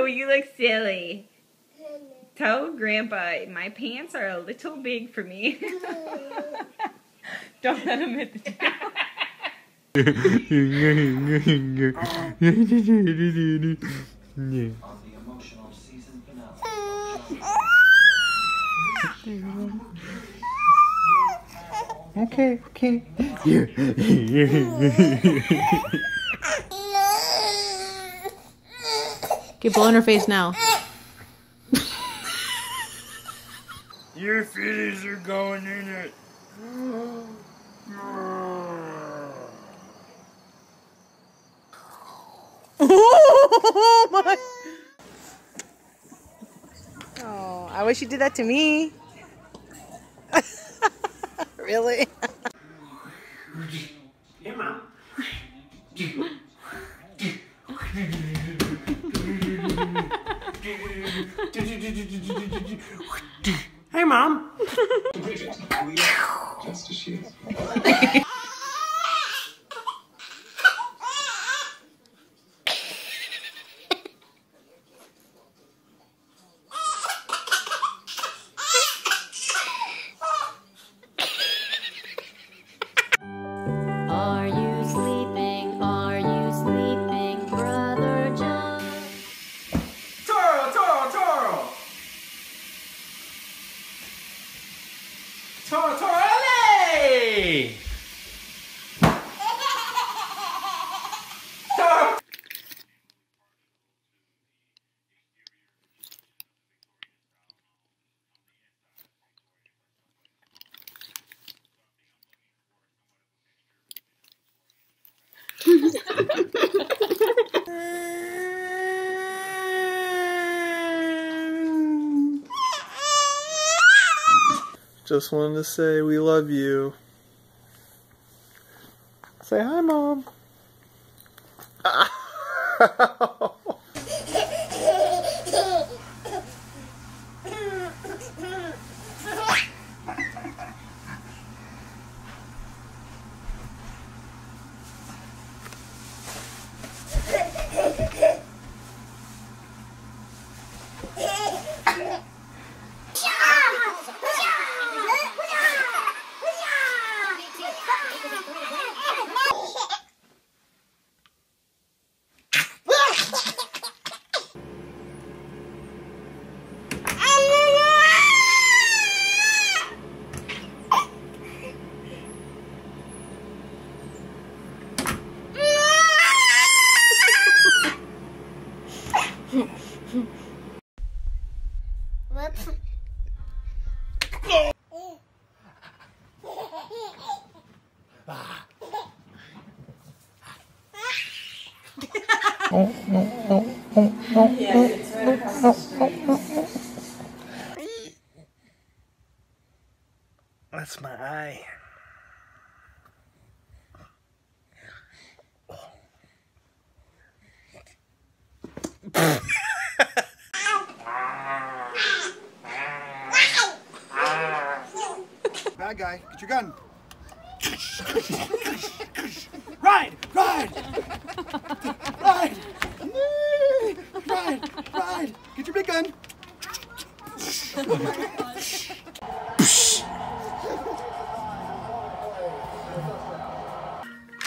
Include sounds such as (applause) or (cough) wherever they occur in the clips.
Ooh, (laughs) you look silly. Tell Grandpa my pants are a little big for me. (laughs) Don't let him hit the table. (laughs) Okay, okay. Get blow in her face now. Your feelings are going in it. oh my. Oh, I wish you did that to me. (laughs) really? Hey, Mom. (laughs) Just as she is. Just wanted to say we love you. Say hi, Mom. (laughs) (laughs) Thank you. That's my eye. Bad guy, get your gun. ride, ride, ride, ride, ride. Get your big gun. (laughs)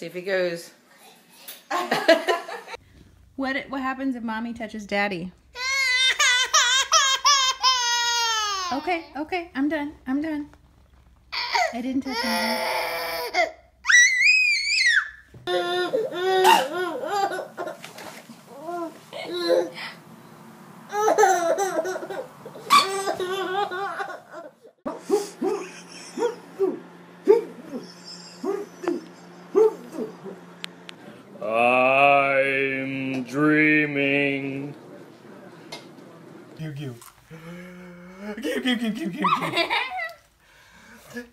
see if he goes. (laughs) what what happens if mommy touches daddy? (laughs) Okay, okay, I'm done. I'm done. I didn't touch him.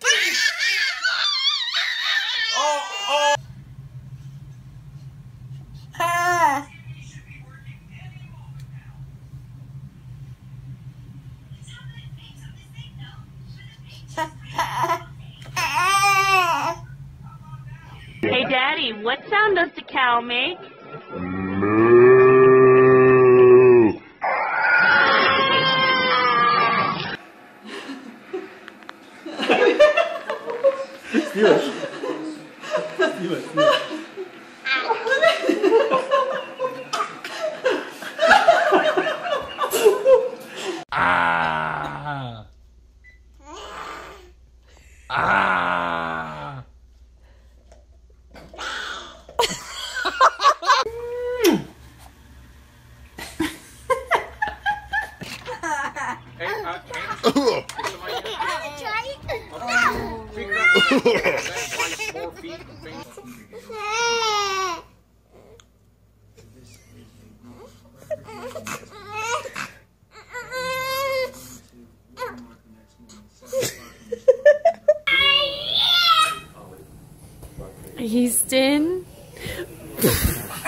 (laughs) Oh, oh. Ah. Hey, Daddy, what sound does the cow make? Houston. (laughs)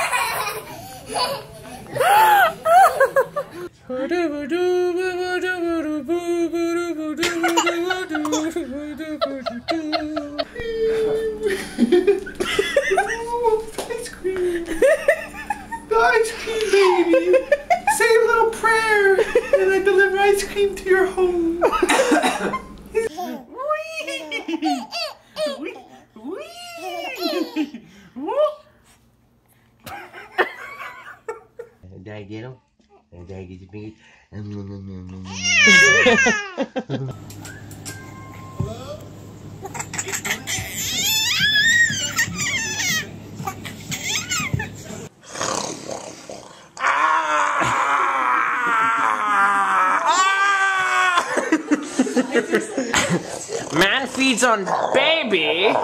(laughs) Ice cream. The ice cream baby. Say a little prayer and I deliver ice cream to your home. Feeds on baby.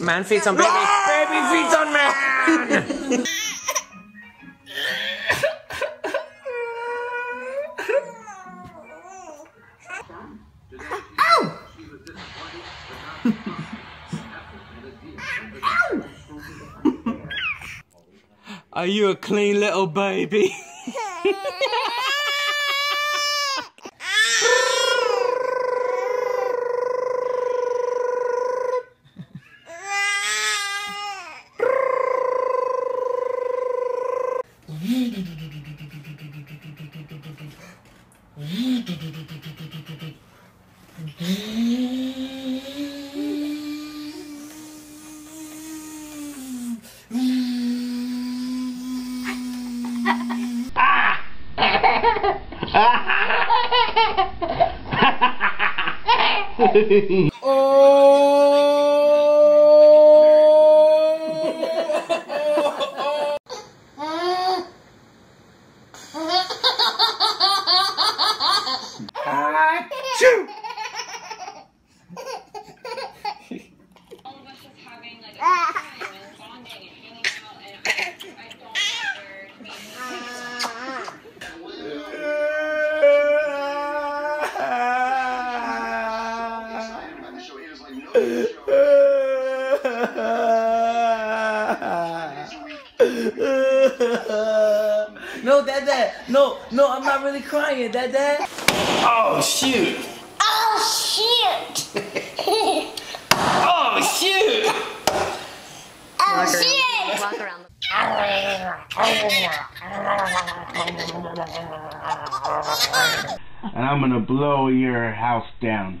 Man feeds on baby. Baby feeds on man. Are you a clean little baby? (laughs) ah! (laughs) (laughs) Dad, Dad. No, no, I'm not really crying, Dad, Dad. Oh, oh, oh, shoot. Oh shit! Oh, shoot. Oh shit! Walk around and I'm gonna blow your house down.